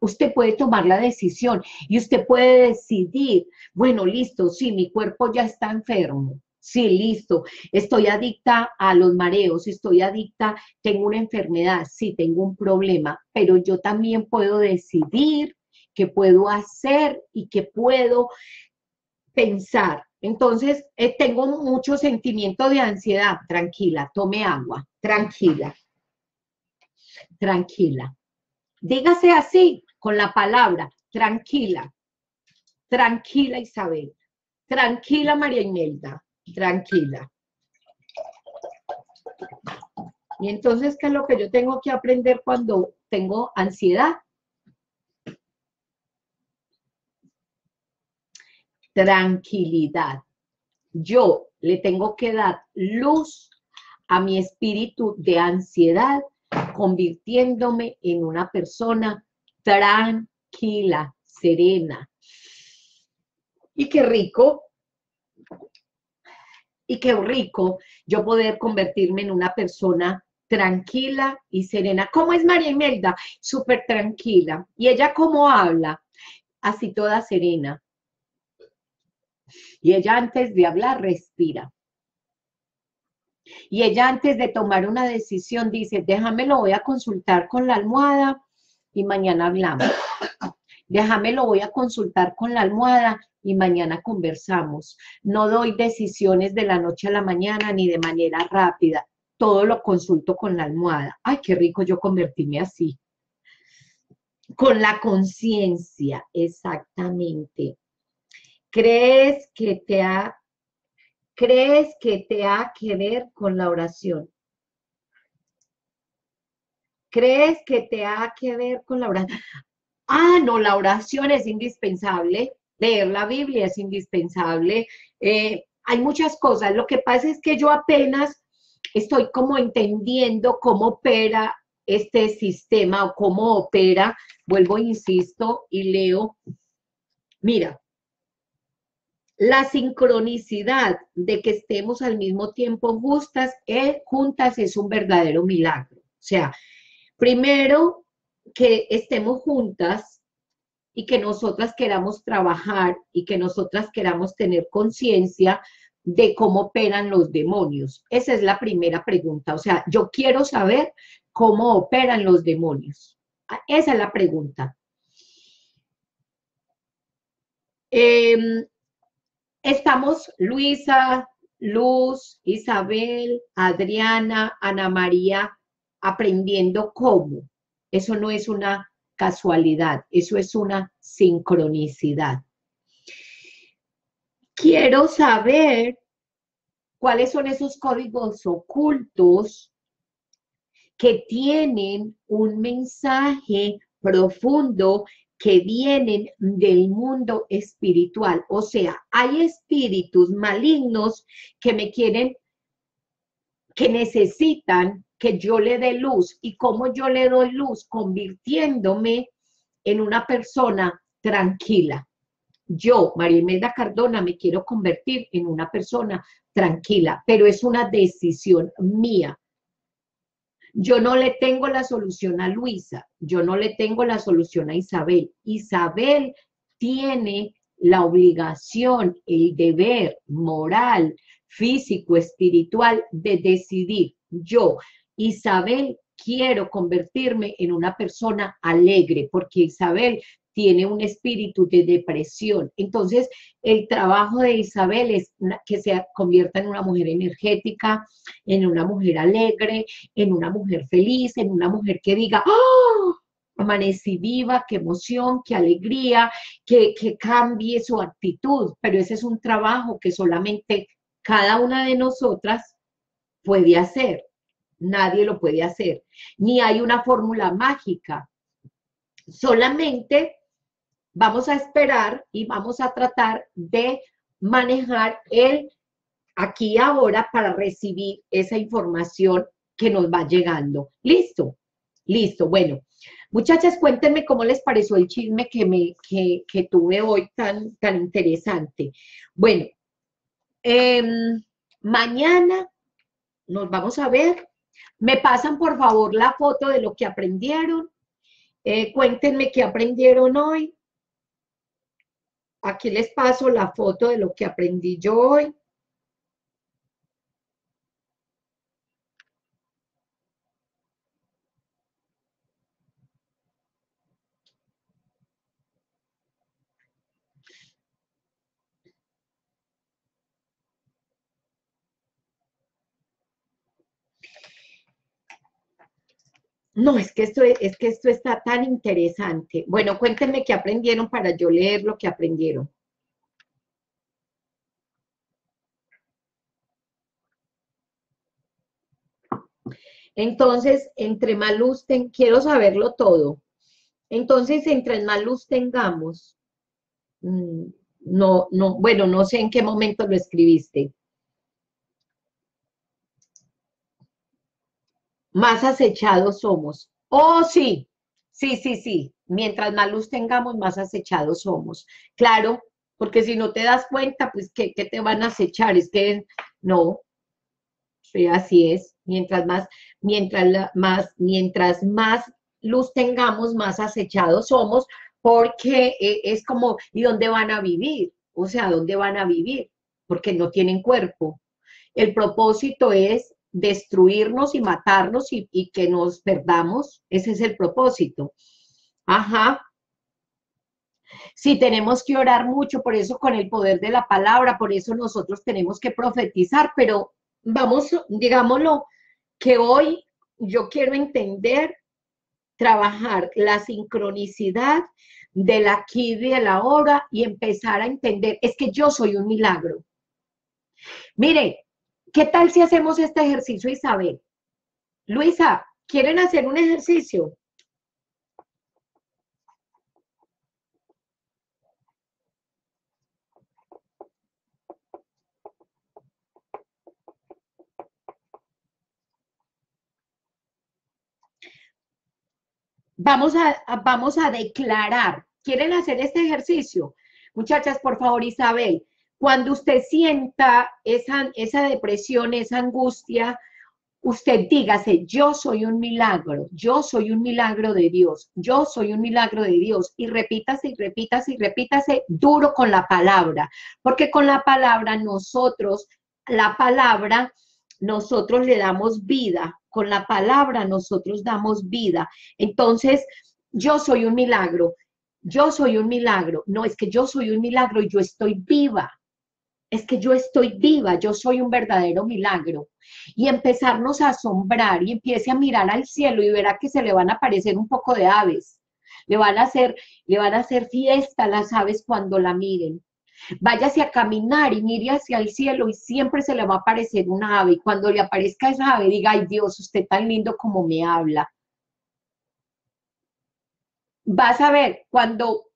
Usted puede tomar la decisión y usted puede decidir, bueno, listo, sí, mi cuerpo ya está enfermo. Sí, listo. Estoy adicta a los mareos, estoy adicta, tengo una enfermedad, sí, tengo un problema, pero yo también puedo decidir qué puedo hacer y qué puedo pensar. Entonces, eh, tengo mucho sentimiento de ansiedad. Tranquila, tome agua. Tranquila. Tranquila. Dígase así, con la palabra, tranquila. Tranquila, Isabel. Tranquila, María Imelda. Tranquila. Y entonces, ¿qué es lo que yo tengo que aprender cuando tengo ansiedad? tranquilidad. Yo le tengo que dar luz a mi espíritu de ansiedad, convirtiéndome en una persona tranquila, serena. Y qué rico, y qué rico yo poder convertirme en una persona tranquila y serena. ¿Cómo es María Imelda? Súper tranquila. ¿Y ella cómo habla? Así toda serena. Y ella antes de hablar respira. Y ella antes de tomar una decisión dice, déjame lo voy a consultar con la almohada y mañana hablamos. Déjame lo voy a consultar con la almohada y mañana conversamos. No doy decisiones de la noche a la mañana ni de manera rápida. Todo lo consulto con la almohada. Ay, qué rico yo convertirme así. Con la conciencia, exactamente. ¿Crees que te ha crees que te ha que ver con la oración? ¿Crees que te ha que ver con la oración? Ah, no, la oración es indispensable, leer la Biblia es indispensable. Eh, hay muchas cosas. Lo que pasa es que yo apenas estoy como entendiendo cómo opera este sistema o cómo opera, vuelvo, insisto, y leo. Mira, la sincronicidad de que estemos al mismo tiempo justas, eh, juntas es un verdadero milagro. O sea, primero que estemos juntas y que nosotras queramos trabajar y que nosotras queramos tener conciencia de cómo operan los demonios. Esa es la primera pregunta. O sea, yo quiero saber cómo operan los demonios. Esa es la pregunta. Em, estamos Luisa, Luz, Isabel, Adriana, Ana María, aprendiendo cómo. Eso no es una casualidad, eso es una sincronicidad. Quiero saber cuáles son esos códigos ocultos que tienen un mensaje profundo que vienen del mundo espiritual. O sea, hay espíritus malignos que me quieren, que necesitan que yo le dé luz y cómo yo le doy luz convirtiéndome en una persona tranquila. Yo, María Imelda Cardona, me quiero convertir en una persona tranquila, pero es una decisión mía. Yo no le tengo la solución a Luisa, yo no le tengo la solución a Isabel. Isabel tiene la obligación, el deber moral, físico, espiritual de decidir. Yo, Isabel, quiero convertirme en una persona alegre, porque Isabel tiene un espíritu de depresión. Entonces, el trabajo de Isabel es que se convierta en una mujer energética, en una mujer alegre, en una mujer feliz, en una mujer que diga, ¡oh! Amanecí viva, qué emoción, qué alegría, que, que cambie su actitud. Pero ese es un trabajo que solamente cada una de nosotras puede hacer nadie lo puede hacer, ni hay una fórmula mágica. Solamente vamos a esperar y vamos a tratar de manejar el aquí y ahora para recibir esa información que nos va llegando. ¿Listo? Listo. Bueno, muchachas, cuéntenme cómo les pareció el chisme que, me, que, tuve hoy tan, tan interesante. Bueno, em, mañana nos vamos a ver me pasan por favor la foto de lo que aprendieron. Eh, cuéntenme qué aprendieron hoy. Aquí les paso la foto de lo que aprendí yo hoy. No, es que, esto, es que esto está tan interesante. Bueno, cuéntenme qué aprendieron para yo leer lo que aprendieron. Entonces, entre más luz, quiero saberlo todo. Entonces, entre más luz tengamos, mm, no, no, bueno, no sé en qué momento lo escribiste. Más acechados somos. Oh, sí, sí, sí, sí. Mientras más luz tengamos, más acechados somos. Claro, porque si no te das cuenta, pues, ¿qué, te van a acechar? Es que no, sí, así es. Mientras más, mientras más, mientras más luz tengamos, más acechados somos, porque eh, es como, ¿y dónde van a vivir? O sea, ¿dónde van a vivir? Porque no tienen cuerpo. El propósito es destruirnos y matarnos y, que nos perdamos. Ese es el propósito. Ajá. Sí, tenemos que orar mucho, por eso con el poder de la palabra, por eso nosotros tenemos que profetizar, pero vamos, digámoslo, que hoy yo quiero entender, trabajar la sincronicidad del aquí y de la hora y empezar a entender, es que yo soy un milagro. Mire, ¿qué tal si hacemos este ejercicio, Isabel? Luisa, ¿quieren hacer un ejercicio? Vamos a, vamos a declarar. ¿Quieren hacer este ejercicio? Muchachas, por favor, Isabel, cuando usted sienta esa, esa depresión, esa angustia, usted dígase, yo soy un milagro, yo soy un milagro de Dios, yo soy un milagro de Dios. Y repítase y repítase y repítase duro con la palabra, porque con la palabra nosotros, la palabra, nosotros le damos vida, con la palabra nosotros damos vida. Entonces, yo soy un milagro, yo soy un milagro. No, es que yo soy un milagro y yo estoy viva. Es que yo estoy viva, yo soy un verdadero milagro. Y empezarnos a asombrar y empiece a mirar al cielo y verá que se le van a aparecer un poco de aves. Le van a hacer, le van a hacer fiesta las aves cuando la miren. Váyase a caminar y mire hacia el cielo y siempre se le va a aparecer una ave. Y cuando le aparezca esa ave, diga, ay Dios, usted tan lindo como me habla. Vas a ver, cuando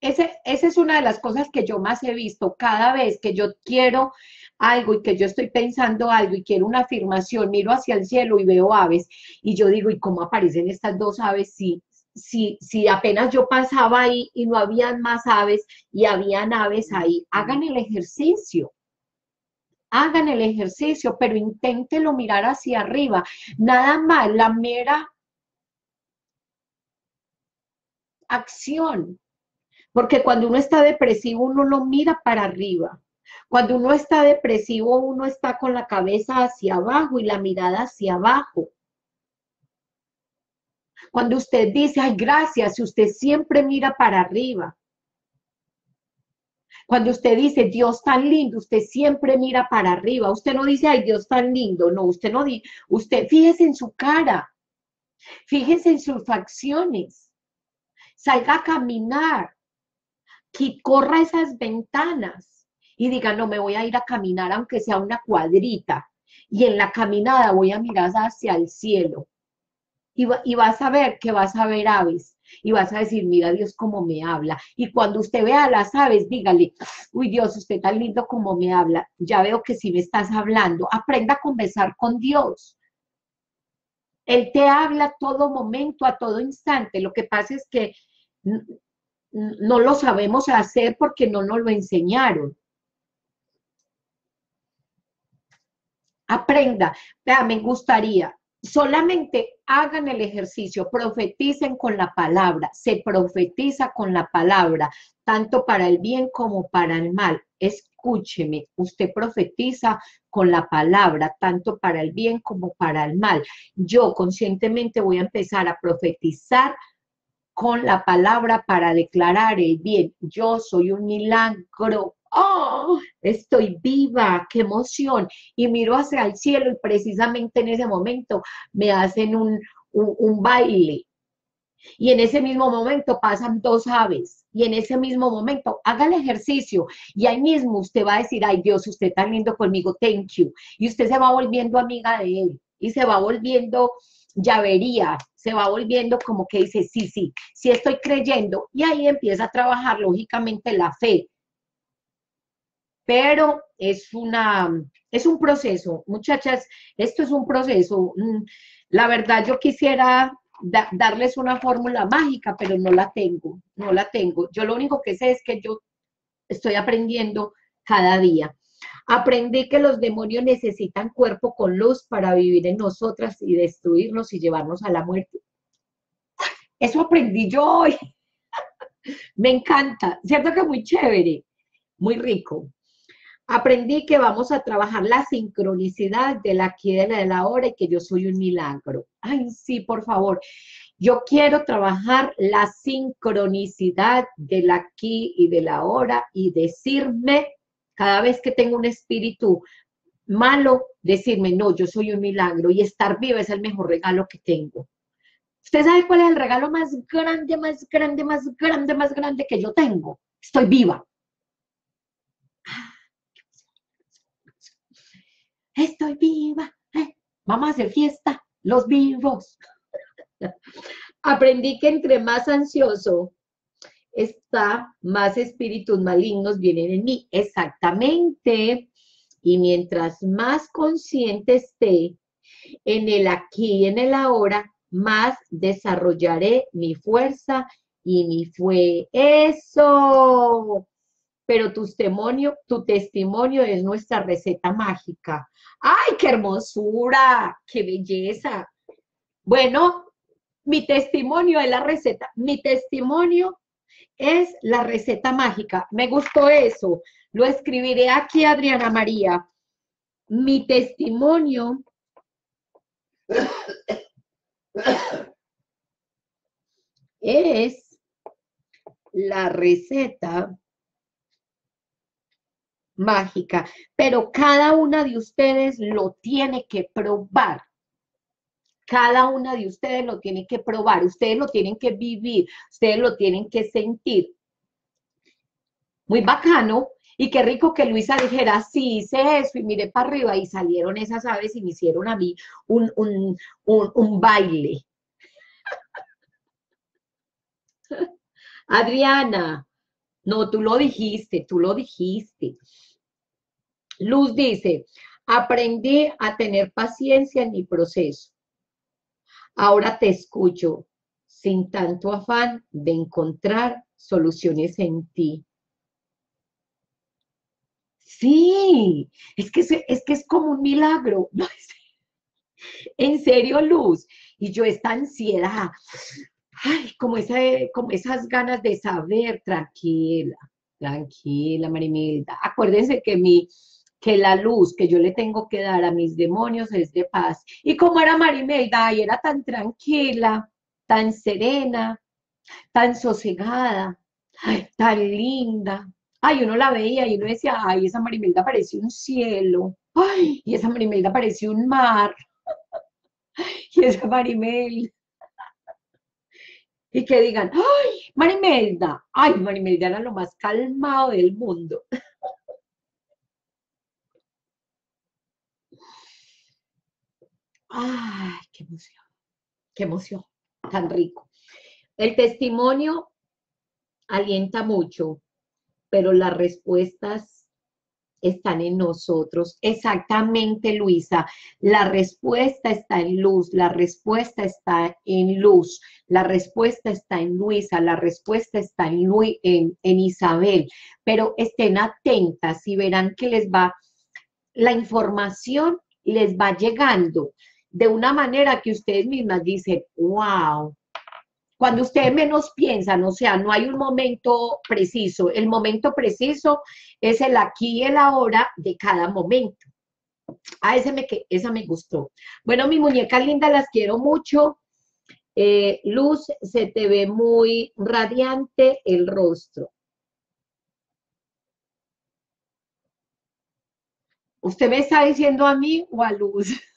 esa es una de las cosas que yo más he visto. Cada vez que yo quiero algo y que yo estoy pensando algo y quiero una afirmación, miro hacia el cielo y veo aves y yo digo, ¿y cómo aparecen estas dos aves? Sí, si, si apenas yo pasaba ahí y no habían más aves y habían aves ahí, hagan el ejercicio. Hagan el ejercicio, pero inténtelo mirar hacia arriba. Nada más, la mera acción. Porque cuando uno está depresivo, uno lo mira para arriba. Cuando uno está depresivo, uno está con la cabeza hacia abajo y la mirada hacia abajo. Cuando usted dice, ay, gracias, usted siempre mira para arriba. Cuando usted dice, Dios tan lindo, usted siempre mira para arriba. Usted no dice, ay, Dios tan lindo. No, usted no dice, usted fíjese en su cara. Fíjese en sus facciones. Salga a caminar. Que corra esas ventanas y diga, no, me voy a ir a caminar aunque sea una cuadrita. Y en la caminada voy a mirar hacia el cielo y, vas a ver que vas a ver aves y vas a decir, mira Dios cómo me habla. Y cuando usted vea las aves, dígale, uy Dios, usted tan lindo como me habla. Ya veo que sí me estás hablando. Aprenda a conversar con Dios. Él te habla a todo momento, a todo instante. Lo que pasa es que no lo sabemos hacer porque no nos lo enseñaron. Aprenda. Vea, me gustaría, solamente hagan el ejercicio, profeticen con la palabra, se profetiza con la palabra, tanto para el bien como para el mal. Escúcheme, usted profetiza con la palabra, tanto para el bien como para el mal. Yo conscientemente voy a empezar a profetizar con la palabra para declarar el bien. Yo soy un milagro ¡oh! Estoy viva, qué emoción. Y miro hacia el cielo y precisamente en ese momento me hacen un, baile. Y en ese mismo momento pasan dos aves. Y en ese mismo momento haga el ejercicio. Y ahí mismo usted va a decir, ay Dios, usted está lindo conmigo, thank you. Y usted se va volviendo amiga de él. Y se va volviendo llavería, se va volviendo como que dice, sí, sí, sí estoy creyendo. Y ahí empieza a trabajar lógicamente la fe pero es una, es un proceso. Muchachas, esto es un proceso. Mm, la verdad, yo quisiera darles una fórmula mágica, pero no la tengo, no la tengo. Yo lo único que sé es que yo estoy aprendiendo cada día. Aprendí que los demonios necesitan cuerpo con luz para vivir en nosotras y destruirnos y llevarnos a la muerte. Eso aprendí yo hoy. Me encanta, ¿cierto que muy chévere? Muy rico. Aprendí que vamos a trabajar la sincronicidad de la aquí y de la hora y que yo soy un milagro. Ay, sí, por favor. Yo quiero trabajar la sincronicidad del aquí y de la hora y decirme cada vez que tengo un espíritu malo, decirme, no, yo soy un milagro y estar viva es el mejor regalo que tengo. ¿Usted sabe cuál es el regalo más grande, más grande, más grande, más grande que yo tengo? Estoy viva. estoy viva, eh, vamos a hacer fiesta, los vivos. Aprendí que entre más ansioso está, más espíritus malignos vienen en mí. Exactamente. Y mientras más consciente esté en el aquí y en el ahora, más desarrollaré mi fuerza y mi fue. Eso pero tu testimonio, tu testimonio es nuestra receta mágica. ¡Ay, qué hermosura! ¡Qué belleza! Bueno, mi testimonio es la receta. Mi testimonio es la receta mágica. Me gustó eso. Lo escribiré aquí, Adriana María. Mi testimonio es la receta mágica, pero cada una de ustedes lo tiene que probar. Cada una de ustedes lo tiene que probar, ustedes lo tienen que vivir, ustedes lo tienen que sentir. Muy bacano. Y qué rico que Luisa dijera, sí, hice eso y miré para arriba y salieron esas aves y me hicieron a mí un, un, un, un baile. Adriana, no, tú lo dijiste, tú lo dijiste. Luz dice, aprendí a tener paciencia en mi proceso. Ahora te escucho sin tanto afán de encontrar soluciones en ti. Sí, es que es, que es como un milagro. en serio, Luz. Y yo esta ansiedad, ay, como, como esas ganas de saber, tranquila, tranquila, Marimilda. Acuérdense que mi, que la luz que yo le tengo que dar a mis demonios es de paz. Y como era Marimelda, y era tan tranquila, tan serena, tan sosegada, tan linda. Ay, uno la veía y uno decía, ay, esa Marimelda parece un cielo. Ay, y esa Marimelda parece un mar. y esa Marimelda. Y que digan, ay, Marimelda, ay, Marimelda era lo más calmado del mundo. ¡Ay, qué emoción! ¡Qué emoción! Tan rico. El testimonio alienta mucho, pero las respuestas están en nosotros. Exactamente, Luisa. La respuesta está en luz, la respuesta está en luz, la respuesta está en Luisa, la respuesta está en, en, Isabel. Pero estén atentas y verán que les va, la información les va llegando de una manera que ustedes mismas dicen, wow. Cuando ustedes menos piensan, o sea, no hay un momento preciso. El momento preciso es el aquí y el ahora de cada momento. A ese me, esa me gustó. Bueno, mi muñeca linda, las quiero mucho. Eh, Luz, se te ve muy radiante el rostro. ¿Usted me está diciendo a mí o a Luz?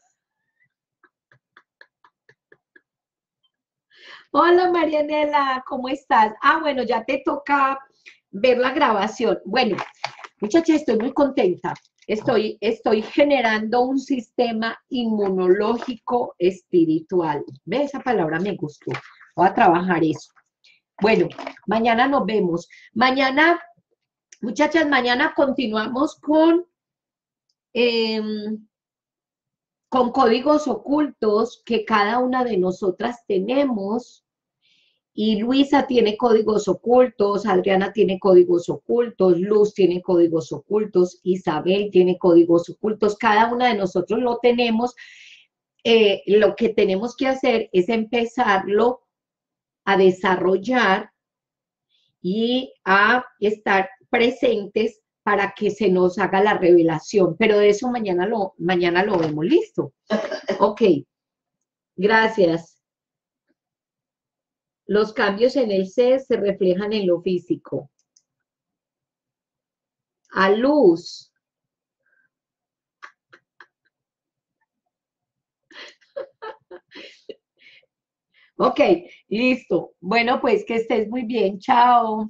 Hola Marianela, ¿cómo estás? Ah, bueno, ya te toca ver la grabación. Bueno, muchachas, estoy muy contenta. Estoy, estoy generando un sistema inmunológico espiritual. ¿Ve? Esa palabra me gustó. Voy a trabajar eso. Bueno, mañana nos vemos. Mañana Muchachas, mañana continuamos con, em, con códigos ocultos que cada una de nosotras tenemos. Y Luisa tiene códigos ocultos, Adriana tiene códigos ocultos, Luz tiene códigos ocultos, Isabel tiene códigos ocultos, cada una de nosotros lo tenemos. Eh, lo que tenemos que hacer es empezarlo a desarrollar y a estar presentes para que se nos haga la revelación. Pero de eso mañana lo, mañana lo vemos. ¿Listo? Ok. Gracias. Los cambios en el ser se reflejan en lo físico. A luz. Ok, listo. Bueno, pues que estés muy bien. Chao.